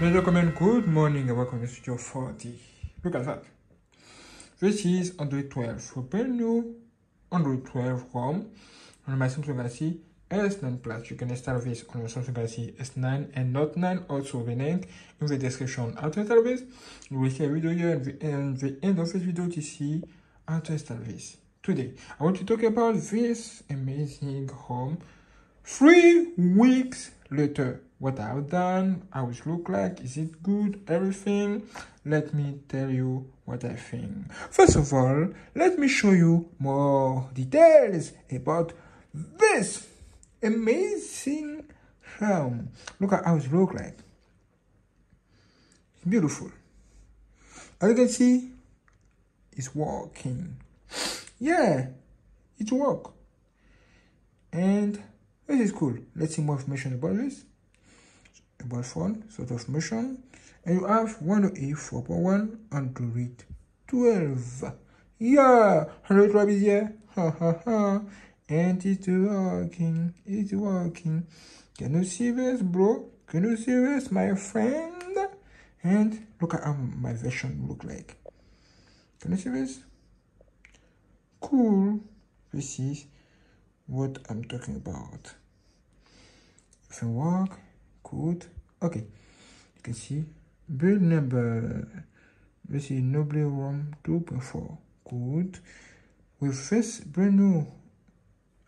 Good morning and welcome to Studio 40. Look at that. This is Android 12. So brand new Android 12 ROM on my Samsung Galaxy S9 Plus. You can install this on your Samsung Galaxy S9 and Note 9, also the link in the description to install this? You will see a video here at the end, the end of this video to see how to install this. Today, I want to talk about this amazing home three weeks later what I've done, how it look like, is it good, everything. Let me tell you what I think. First of all, let me show you more details about this amazing ROM. Look at how it look like. It's beautiful. As you can see, it's working. Yeah, it work. And this is cool. Let's see more information about this about phone sort of motion and you have 108 4.1 Android 12 yeah Android 12 is here. Ha ha ha. And it's working it's working. Can you see this bro? Can you see this my friend? And look at how my version look like. Can you see this? Cool. This is what i'm talking about. If it work good. Okay you can see build number this is noble rom 2.4 good. With this brand new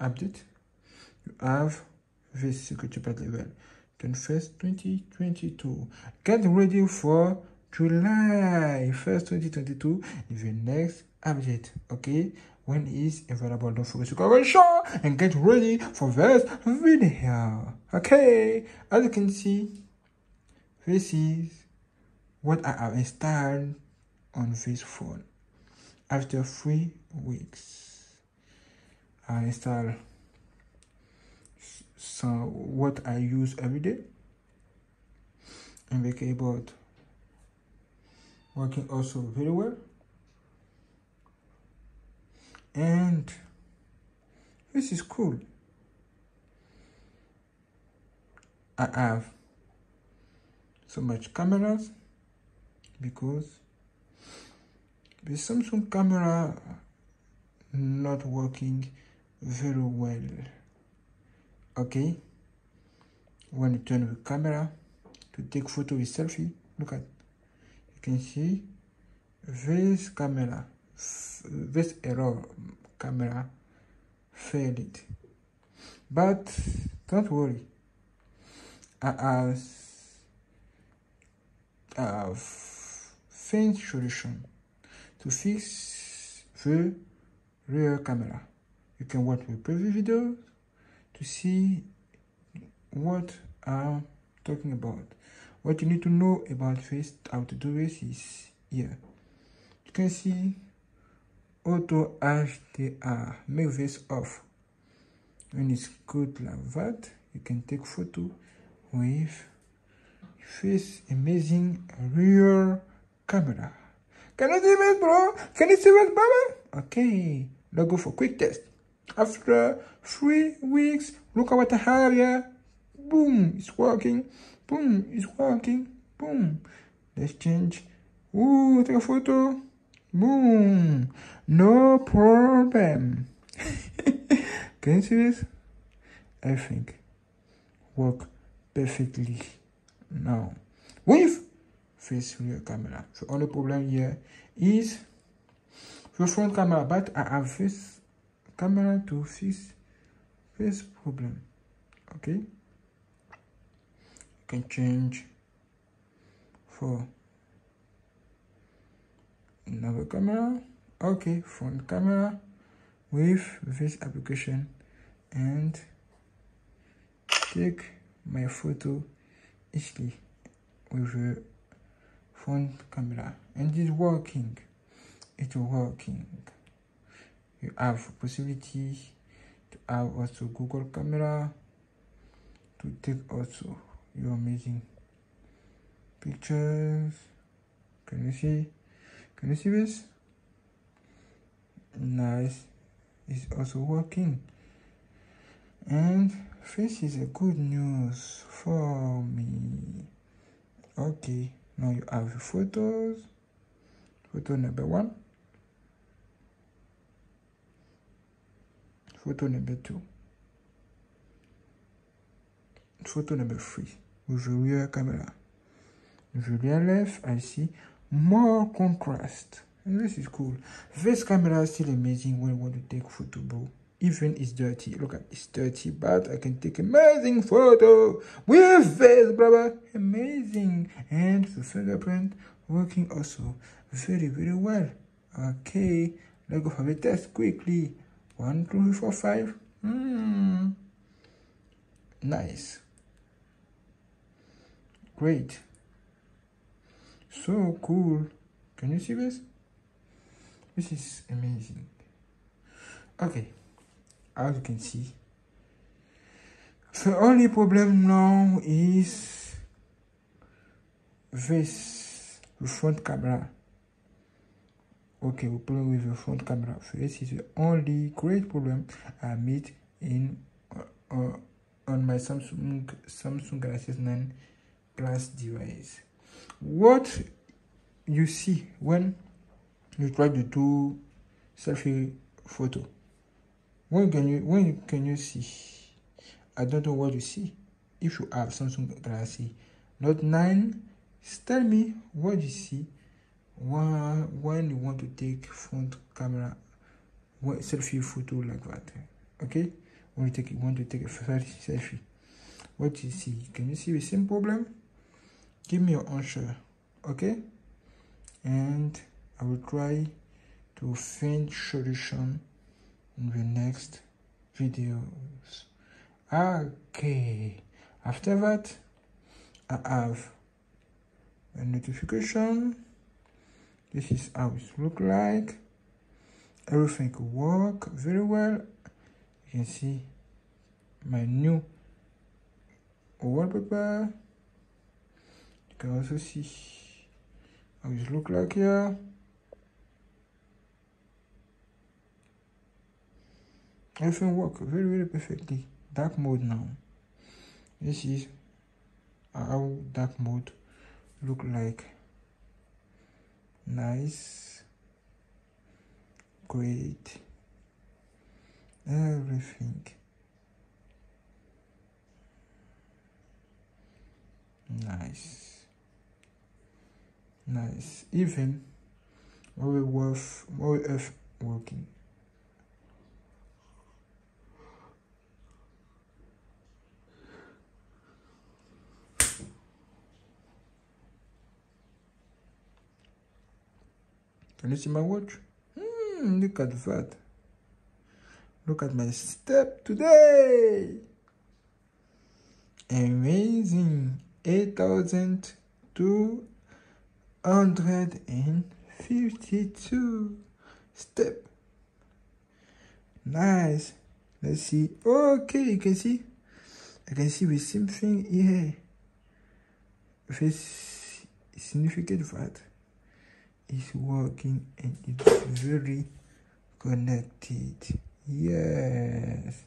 update you have this security patch level. 21st 2022 get ready for july 1st 2022 is the next update okay when is available don't forget to comment share and get ready for this video. Okay as you can see this is what i have installed on this phone. After three weeks i install so what i use every day. And the keyboard working also very well and this is cool. I have so much cameras because the Samsung camera not working very well. Okay? When you turn the camera to take photo with selfie look at you can see this camera this error camera failed but don't worry. Have, I have solution to fix the rear camera. You can watch the previous video to see what I'm talking about. What you need to know about this how to do this is here. You can see auto HDR make this off. When it's good like that you can take photo with this amazing rear camera. Can you see it bro? Can you see it brother okay let's go for quick test. After three weeks look at what i have here. Boom it's working. Boom it's working. Boom. Let's change. Ooh, take a photo Boom. No problem. Can you see this? I think work perfectly now with face rear camera. The only problem here is the front camera, but I have this camera to fix this problem. Okay, you can change for another camera. Okay front camera with this application. And take my photo easily with the front camera. And it's working. It's working. You have possibility to have also google camera to take also your amazing pictures. Can you see can you see this? Nice. It's also working. And this is a good news for me. okay now you have photos photo number one photo number two photo number three with a rear camera the rear left i see more contrast. And this is cool. This camera is still amazing when you want to take photo bro. Even it's dirty. Look at it's dirty but i can take amazing photo with this brother. Amazing. And the fingerprint working also very very well. Okay let's go for a test quickly. One two three four five. Mm. nice. Great so cool. Can you see this? This is amazing. Okay. As you can see. The only problem now is this front camera. Okay we're playing with the front camera. This is the only great problem i meet in uh, uh, on my samsung samsung galaxy s9 plus device what you see when you try to do selfie photo? When can you when can you see? I don't know what you see. If you have samsung galaxy note 9 tell me what you see when when you want to take front camera selfie photo like that okay? When you take you want to take a selfie what you see? Can you see the same problem give me your answer okay? And i will try to find solution in the next videos. Okay. After that i have a notification. This is how it look like. Everything work very well. You can see my new wallpaper also see how it look like here. Everything work very very perfectly dark mode now. This is how dark mode look like. Nice great everything. Nice nice even more worth more earth working Can you see my watch? Hmm, look at that. Look at my step today. Amazing. 8,252 step. Nice. Let's see. Okay, you can see. I can see the same thing here. This significant that is working and it's very connected yes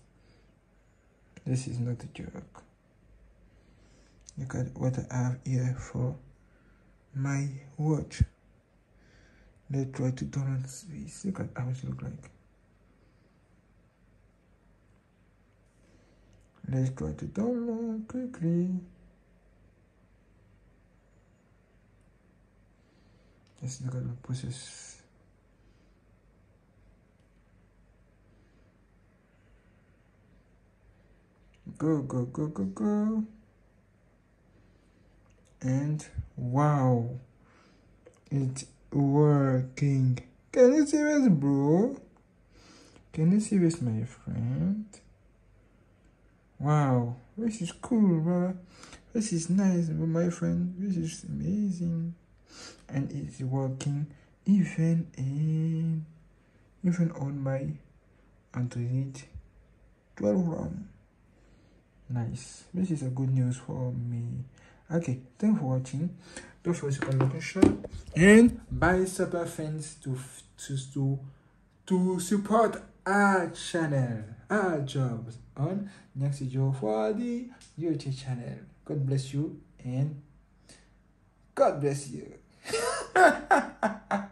this is not a joke look at what i have here for my watch. Let's try to download this look at how it look like. Let's try to download quickly. Let's look at the process go go go go go and wow it's working. Can you see this bro? Can you see this my friend? Wow this is cool bro this is nice my friend. This is amazing. And it's working even in even on my Android 12 ROM. Nice. This is a good news for me okay thanks for watching. Don't forget to comment question and buy super fans to to to to support our channel our jobs. On next video for the youtube channel. God bless you and god bless you.